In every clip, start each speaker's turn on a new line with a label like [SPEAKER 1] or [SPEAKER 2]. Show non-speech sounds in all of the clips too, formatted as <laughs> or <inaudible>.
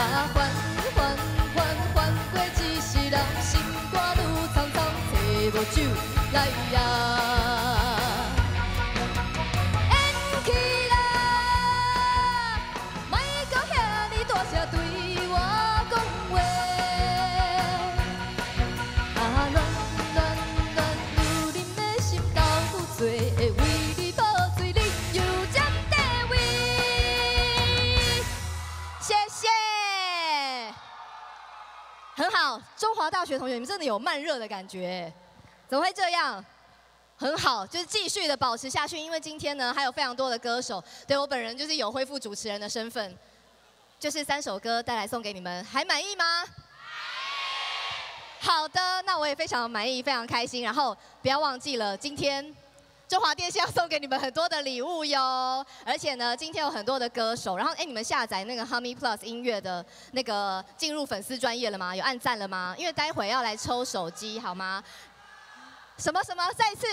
[SPEAKER 1] 啊！反反反反过，只世人心肝愈苍苍，找无酒来呀！大学同学，你们真的有慢热的感觉，怎么会这样？很好，就是继续的保持下去，因为今天呢还有非常多的歌手，对我本人就是有恢复主持人的身份，就是三首歌带来送给你们，还满意吗？好的，那我也非常满意，非常开心。然后不要忘记了，今天中华电信要送给你们很多的礼物哟。而且呢，今天有很多的歌手。然后，哎，你们下载那个 Hummy Plus 音乐的那个进入粉丝专业了吗？有按赞了吗？因为待会要来抽手机，好吗？什么什么？再一次。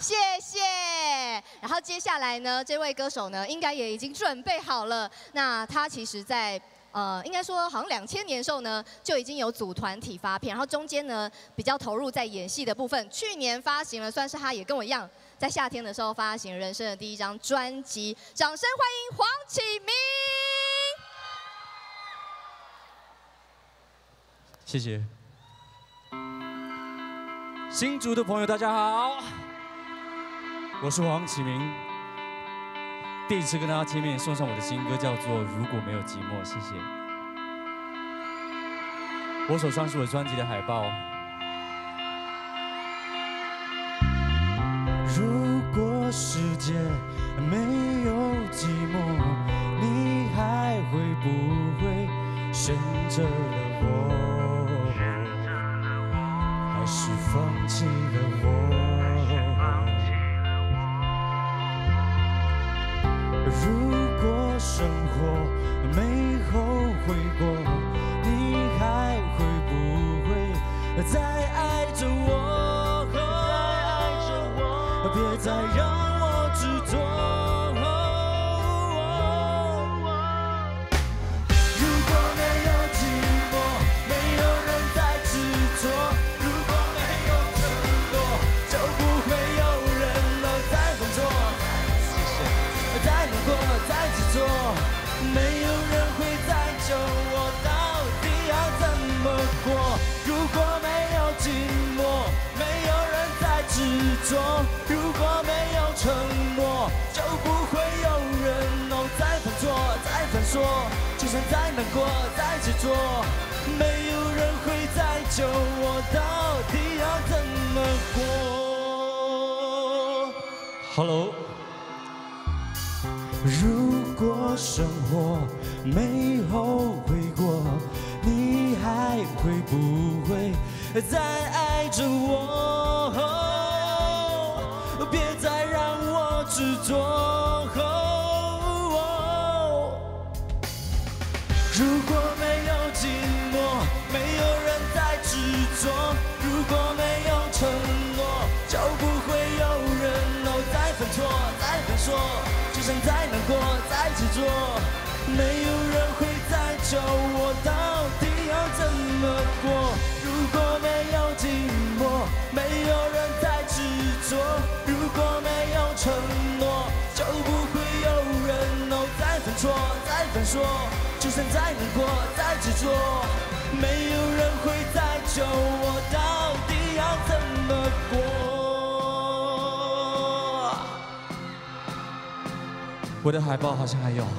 [SPEAKER 1] 谢谢。然后接下来呢，这位歌手呢，应该也已经准备好了。那他其实，在呃，应该说好像两千年的时候呢，就已经有组团体发片，然后中间呢比较投入在演戏的部分。去年发行了，算是他也跟我一样，在夏天的时候发行人生的第一张专辑。掌声欢迎黄启明。
[SPEAKER 2] 谢谢。新竹的朋友，大家好，我是黄启明。第一次跟大家见面，送上我的新歌，叫做《如果没有寂寞》，谢谢。我手上是我专辑的海报。
[SPEAKER 3] 如果世界没有寂寞，你还会不会选择了我，还是放弃了我？会再爱着我？别再让执着；如果没有承诺，就不会有人哦再犯错，再犯错。就算再难过，再执着，没有人会再救我，到底要怎么过
[SPEAKER 2] ？Hello，
[SPEAKER 3] 如果生活没后悔过，你还会不会再爱着我？别再让我执着。如果没有寂寞，没有人在执着；如果没有承诺，就不会有人哦再犯错，再犯错。就算再难过，再执着，没有人会再救我，再犯错。就算再难过，再执着，没有人会再救我，到底要怎么过？
[SPEAKER 2] 我的海报好像还有，啊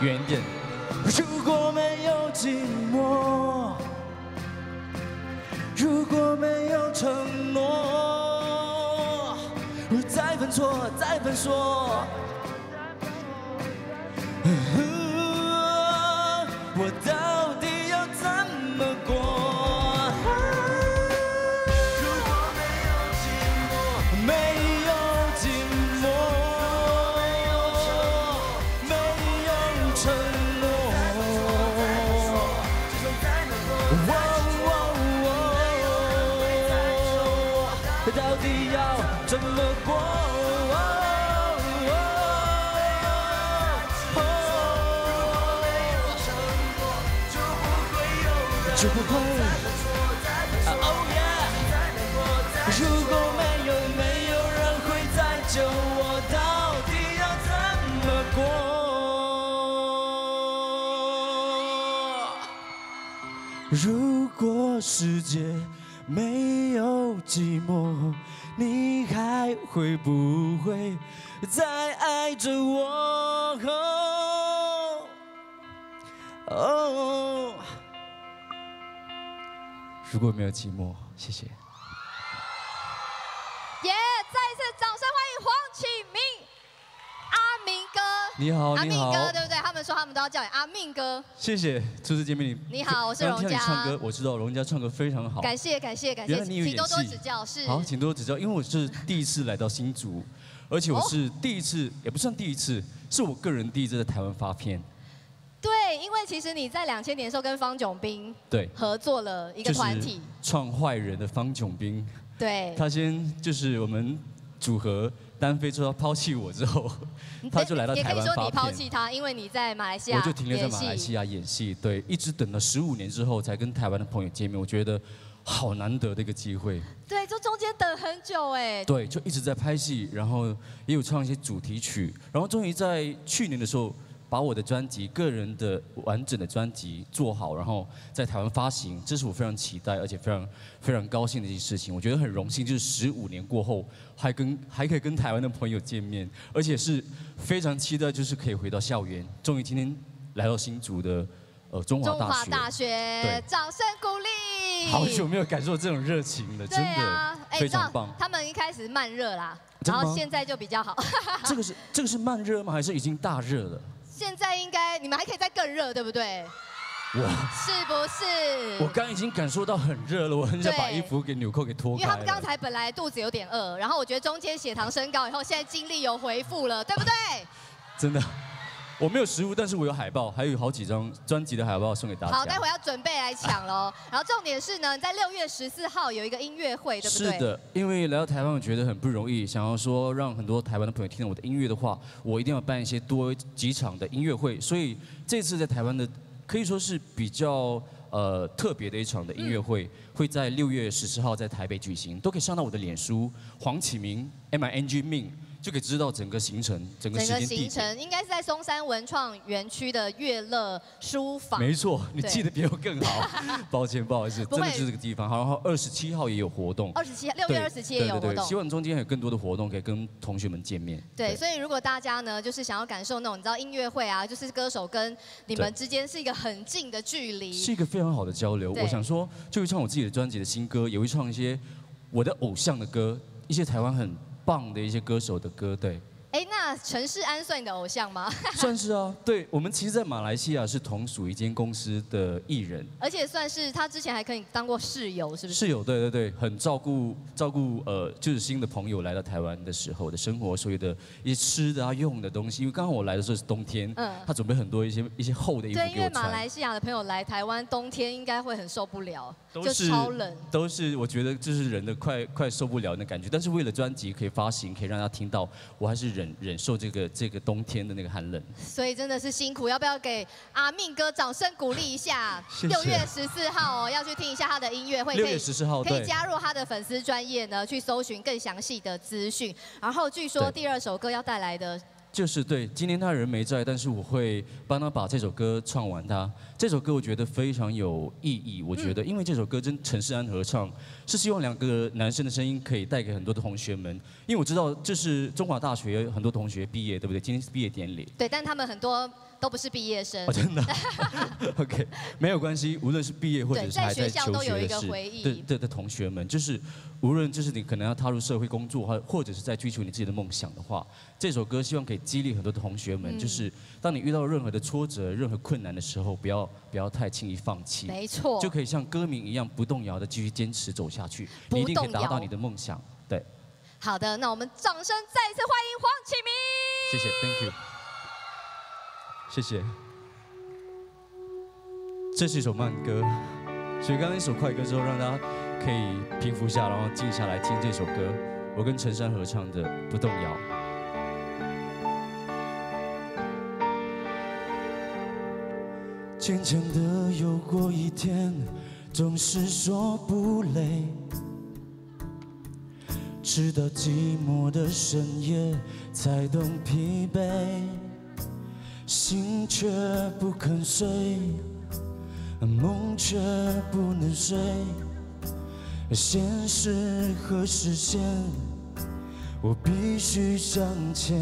[SPEAKER 2] 远点。
[SPEAKER 3] 如果没有寂寞，如果没有承诺，再犯错，再犯错。我的就
[SPEAKER 4] 不会。如果没有没有人会再救我，到底要怎么过？如果世界没有寂寞，你还会不会再爱着我？
[SPEAKER 3] 如果没有寂寞，谢谢。
[SPEAKER 1] 耶！再一次掌声欢迎黄启明、阿明哥。
[SPEAKER 3] 你好，
[SPEAKER 1] 阿明，哥对不对？他们说他们都要叫你阿明哥。
[SPEAKER 3] 谢谢初次见面你。
[SPEAKER 1] 你好我是荣佳
[SPEAKER 3] 听到你唱歌，我知道荣佳唱歌非常好。
[SPEAKER 1] 感谢感谢感谢，请多多指教。是。
[SPEAKER 3] 好，请多多指教，因为我是第一次来到新竹，而且我
[SPEAKER 1] 哦
[SPEAKER 3] 是第一次，也不算第一次，是我个人第一次在台湾发片。
[SPEAKER 1] 对，因为其实你在两千年的时候跟方炯斌
[SPEAKER 3] 对，
[SPEAKER 1] 合作了一个
[SPEAKER 3] 就是
[SPEAKER 1] 团体，
[SPEAKER 3] 创坏人的方炯斌，
[SPEAKER 1] 对。
[SPEAKER 3] 他先就是我们组合单飞之后他抛弃我之后，他就来到台湾
[SPEAKER 1] 也可以说你。抛弃他，因为你在马来西亚
[SPEAKER 3] 我就停留在马来西亚演戏，对，一直等了十五年之后才跟台湾的朋友见面，我觉得好难得的一个机会。
[SPEAKER 1] 对，就中间等很久哎。
[SPEAKER 3] 对，就一直在拍戏，然后也有唱一些主题曲，然后终于在去年的时候把我的专辑个人的完整的专辑做好，然后在台湾发行，这是我非常期待而且非常非常高兴的一件事情。我觉得很荣幸，就是十五年过后还跟 <laughs> 还可以跟台湾的朋友见面，而且是非常期待，就是可以回到校园。终于今天来到新竹的呃中华大学，
[SPEAKER 1] 中华大学
[SPEAKER 3] 对，
[SPEAKER 1] 掌声鼓励。
[SPEAKER 3] 好久没有感受这种热情了，真的，非常棒。
[SPEAKER 1] 他们一开始慢热啦，然后现在就比较好。<laughs>
[SPEAKER 3] 这个是这个是慢热吗？还是已经大热了？
[SPEAKER 1] 现在应该你们还可以再更热，对不对？
[SPEAKER 3] 哇！
[SPEAKER 1] 是不是？
[SPEAKER 3] 我刚已经感受到很热了，我很想把衣服给纽扣给脱开。
[SPEAKER 1] 因为他们刚才本来肚子有点饿，然后我觉得中间血糖升高以后，现在精力有回复了，对不对？<laughs>
[SPEAKER 3] 真的，我没有实物，但是我有海报，还有好几张专辑的海报送给大家。
[SPEAKER 1] 好，待会要准备来抢喽。<laughs> 然后重点是呢，在六月十四号有一个音乐会，对不对？
[SPEAKER 3] 是。的，因为来到台湾，我觉得很不容易。想要说让很多台湾的朋友听到我的音乐的话，我一定要办一些多几场的音乐会。所以这次在台湾的可以说是比较呃特别的一场的音乐会，会在六月十四号在台北举行，都可以上到我的脸书黄启明 M I N G 命，就可以知道整个行程、整个
[SPEAKER 1] 整个
[SPEAKER 3] 时间地点。
[SPEAKER 1] 行程应该是在松山文创园区的悦乐书房。
[SPEAKER 3] 没错，你
[SPEAKER 1] 对
[SPEAKER 3] 记得比我更好。<laughs> 抱歉，不好意思，
[SPEAKER 1] 不会
[SPEAKER 3] 真的是这个地方。好然后二十七号也有活动，
[SPEAKER 1] 二十七，六月二十七也有活
[SPEAKER 3] 对对对，希。望中间还有更多的活动可以跟同学们见面。
[SPEAKER 1] 对，所以如果大家呢，就是想要感受那种你知道音乐会啊，就是歌手跟你们
[SPEAKER 3] 对
[SPEAKER 1] 之间是一个很近的距离。
[SPEAKER 3] 是一个非常好的交流。
[SPEAKER 1] 对
[SPEAKER 3] 我想说，就会唱我自己的专辑的新歌，也会唱一些我的偶像的歌，一些台湾很棒的一些歌手的歌。对，
[SPEAKER 1] 那陈世安算你的偶像吗？<laughs>
[SPEAKER 3] 算是啊。对，我们其实，在马来西亚是同属一间公司的艺人。
[SPEAKER 1] 而且算是他之前还可以当过室友，是不是？
[SPEAKER 3] 室友，对对对，很照顾照顾呃，就是新的朋友来到台湾的时候的生活，所有的一些吃的啊、用的东西。因为刚好我来的时候是冬天，
[SPEAKER 1] 嗯
[SPEAKER 3] 他准备很多一些一些厚的衣服
[SPEAKER 1] 对，因为马来西亚的朋友来台湾，冬天应该会很受不了，
[SPEAKER 3] 都
[SPEAKER 1] 就是超冷。
[SPEAKER 3] 都是我觉得这是人的快快受不了的感觉。但是为了专辑可以发行，可以让他听到，我还是忍忍受这个这个冬天的那个寒冷。
[SPEAKER 1] 所以真的是辛苦，要不要给阿命哥掌声鼓励一下？六月十四号哦，要去听一下他的音乐会，
[SPEAKER 3] 六月十四号，
[SPEAKER 1] 可以，加入他的粉丝专业呢，去搜寻更详细的资讯。然后据说第二首歌要带来的，
[SPEAKER 3] 就是对。今天他人没在，但是我会帮他把这首歌唱完他。这首歌我觉得非常有意义，我觉得，因为这首歌真陈世安合唱，是希望两个男生的声音可以带给很多的同学们。因为我知道这是中华大学有很多同学毕业，对不对？今天是毕业典礼。
[SPEAKER 1] 对，但他们很多都不是毕业生
[SPEAKER 3] 哦，。真的，<laughs> OK，没有关系。无论是毕业或者是还
[SPEAKER 1] 在
[SPEAKER 3] 求
[SPEAKER 1] 都有一
[SPEAKER 3] 学的是，
[SPEAKER 1] 个回忆
[SPEAKER 3] 对对的同学们，就是无论就是你可能要踏入社会工作，或或者是在追求你自己的梦想的话，这首歌希望可以激励很多的同学们，
[SPEAKER 1] 嗯
[SPEAKER 3] 就是当你遇到任何的挫折、任何困难的时候，不要不要太轻易放弃，
[SPEAKER 1] 没错，
[SPEAKER 3] 就可以像歌名一样不动摇的继续坚持走下去，你一定可以达到你的梦想。对，
[SPEAKER 1] 好的，那我们掌声再一次欢迎黄启明。
[SPEAKER 3] 谢谢，Thank you，谢谢。这是一首慢歌，所以刚刚一首快歌之后，让大家可以平复下，然后静下来听这首歌。我跟陈珊合唱的《不动摇》。
[SPEAKER 4] 坚强的有过一天，
[SPEAKER 3] 总是说不累，直到寂寞的深夜才懂疲惫，心却不肯睡，梦却不能睡，现实和实现，我必须向前。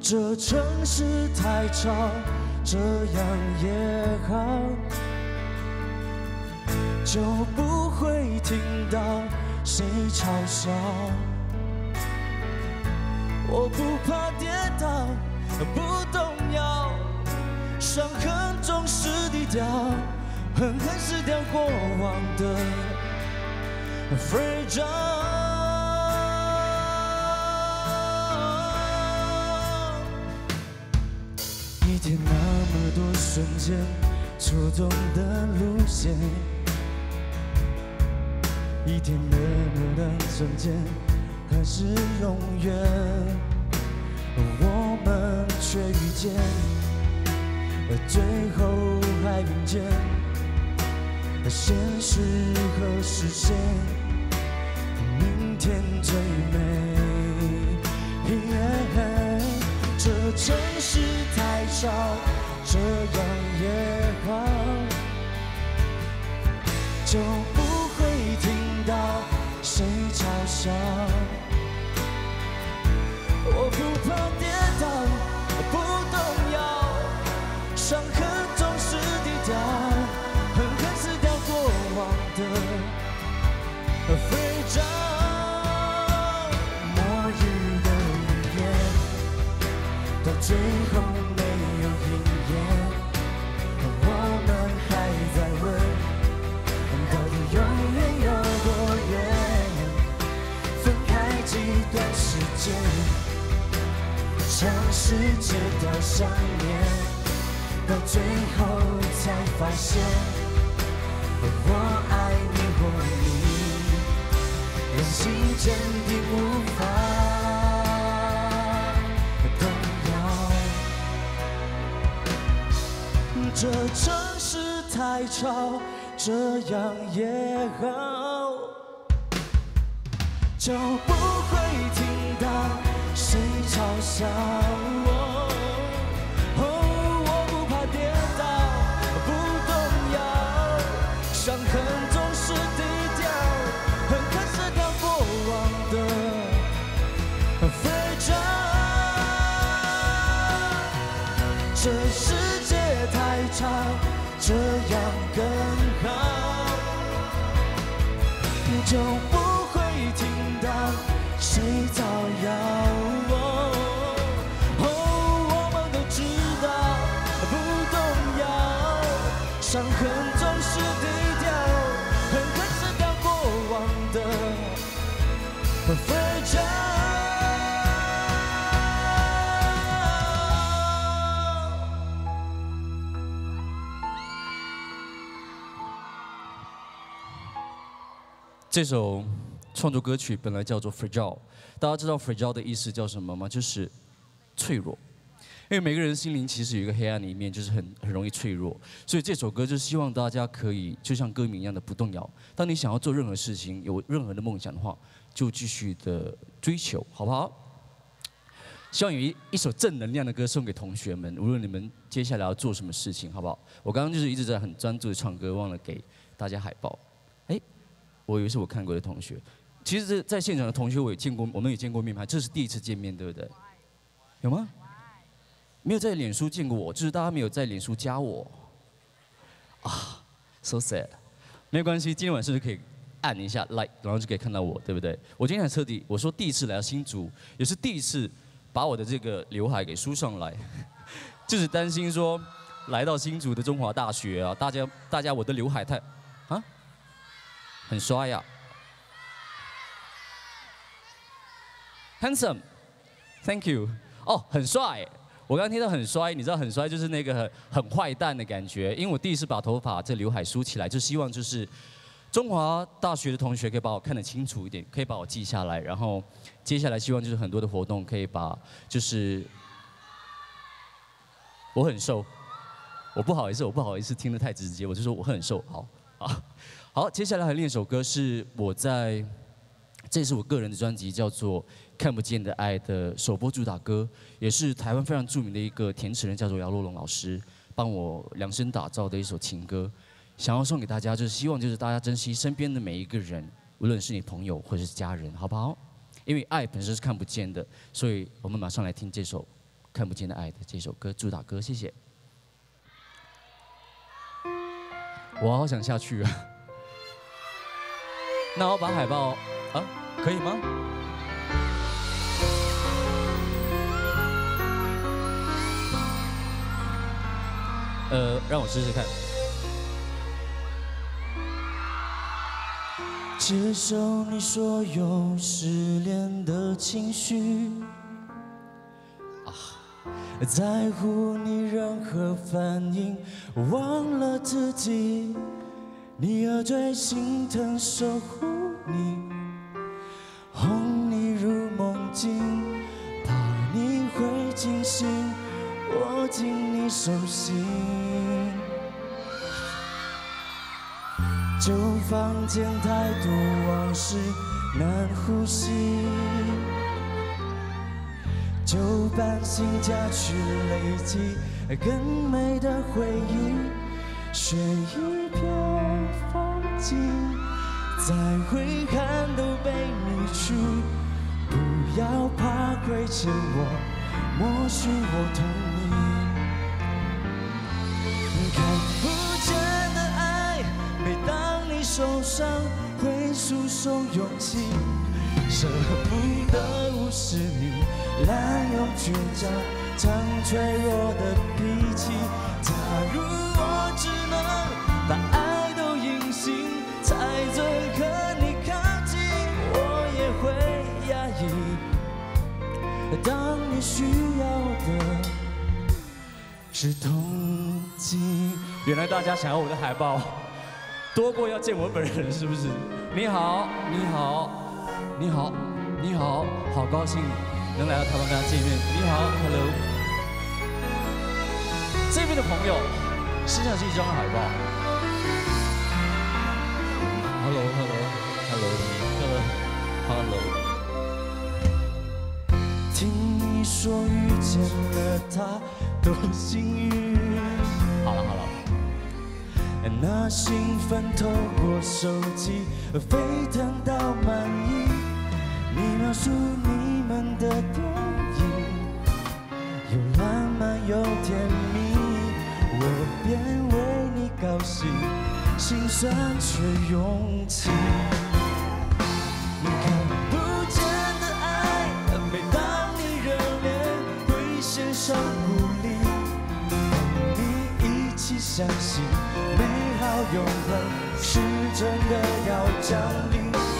[SPEAKER 3] 这城市太吵，这样也好，就不会听到谁嘲笑。我不怕跌倒，不动摇，伤痕总是低调，狠狠撕掉过往的伪装。一天那么多瞬间，错综的路线，一天那么的瞬间，还是永远，我们却遇见，而最后还并肩，现实和实现，明天最美。这城市太吵，这样也好，就不会听到谁？嘲笑。最后没有应验，我们还在问，到底永远有多远？分开几段时间，尝试戒掉想念，到最后才发现，我爱你或你，任性坚定无法。这城市太吵，这样也好，就不会听到谁嘲笑我。伤痕总是低调，狠狠撕掉过往的肥皂。这
[SPEAKER 2] 首创作歌曲本来叫做《Fragile》，大家知道 “Fragile” 的意思叫什么吗？就是脆弱。因为每个人心灵其实有一个黑暗的一面，就是很很容易脆弱。所以这首歌就是希望大家可以就像歌名一样的不动摇。当你想要做任何事情，有任何的梦想的话，就继续的追求，好不好？希望有一一首正能量的歌送给同学们，无论你们接下来要做什么事情，好不好？我刚刚就是一直在很专注的唱歌，忘了给大家海报。哎，我以为是我看过的同学，其实这在现场的同学我也见过，我们也见过面牌，这是第一次见面，对不对？有吗？没有在脸书见过我，就是大家没有在脸书加我。啊，so sad。没有关系，今天晚上就可以按一下 like，然后就可以看到我，对不对？我今天还彻底，我说第一次来到新竹，也是第一次把我的这个刘海给梳上来，<laughs> 就是担心说来到新竹的中华大学啊，大家大家我的刘海太啊很帅呀、handsome，thank you，哦，很帅。我刚听到很帅，你知道很帅就是那个很坏蛋的感觉，因为我第一次把头发这刘海梳起来，就希望就是中华大学的同学可以把我看得清楚一点，可以把我记下来，然后接下来希望就是很多的活动可以把就是我很瘦，我不好意思，我不好意思听得太直接，我就说我很瘦。好，好，好，接下来还另一首歌是我在，这是我个人的专辑，叫做《看不见的爱》的首播主打歌，也是台湾非常著名的一个填词人，叫做姚若龙老师帮我量身打造的一首情歌，想要送给大家，就是希望就是大家珍惜身边的每一个人，无论是你朋友或者是家人，好不好？因为爱本身是看不见的，所以我们马上来听这首《看不见的爱》的这首歌主打歌，谢谢。我好想下去啊！那我把海报啊，可以吗？呃，让我试试看。
[SPEAKER 3] 接受你所有失恋的情绪，啊，在乎你任何反应，忘了自己，你要最心疼守护你，房间太多往事难呼吸，旧搬新家去累积更美的回忆，选一片风景，再挥汗都被你去，不要怕亏欠我，默许我疼受伤会输送勇气，舍不得无视你，滥用倔强，藏脆弱的脾气。假如我只能把爱都隐形，才准和你靠近，我也会压抑。当你需要的是同情。
[SPEAKER 2] 原来大家想要我的海报。多过要见我本人是不是？你好，你好，你好，你好，好高兴能来到台湾跟大家见面。你好，Hello。这边的朋友，身上是一张海报。Hello，Hello，Hello，Hello，Hello。
[SPEAKER 3] 听你说遇见了他多幸运。那兴奋透过手机沸腾到满意，你描述你们的电影，又浪漫又甜蜜，我便为你高兴，心酸却勇气。相信美好。永恒是真的要降临。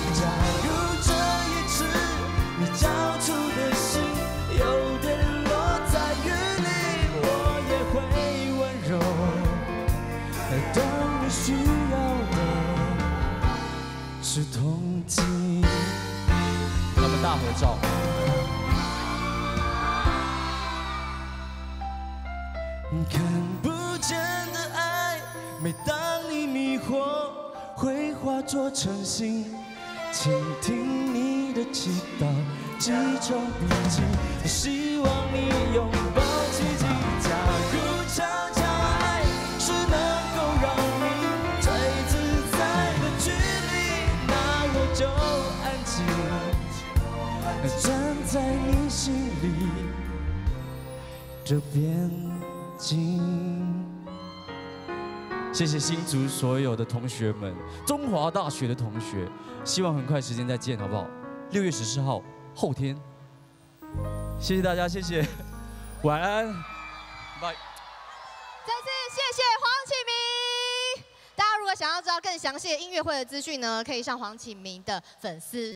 [SPEAKER 3] 这边境。
[SPEAKER 2] 谢谢新竹所有的同学们，中华大学的同学，希望很快时间再见，好不好？六月十四号，后天。谢谢大家，谢谢，<laughs> 晚安，拜。
[SPEAKER 1] 再次谢谢黄启明。大家如果想要知道更详细的音乐会的资讯呢，可以上黄启明的粉丝。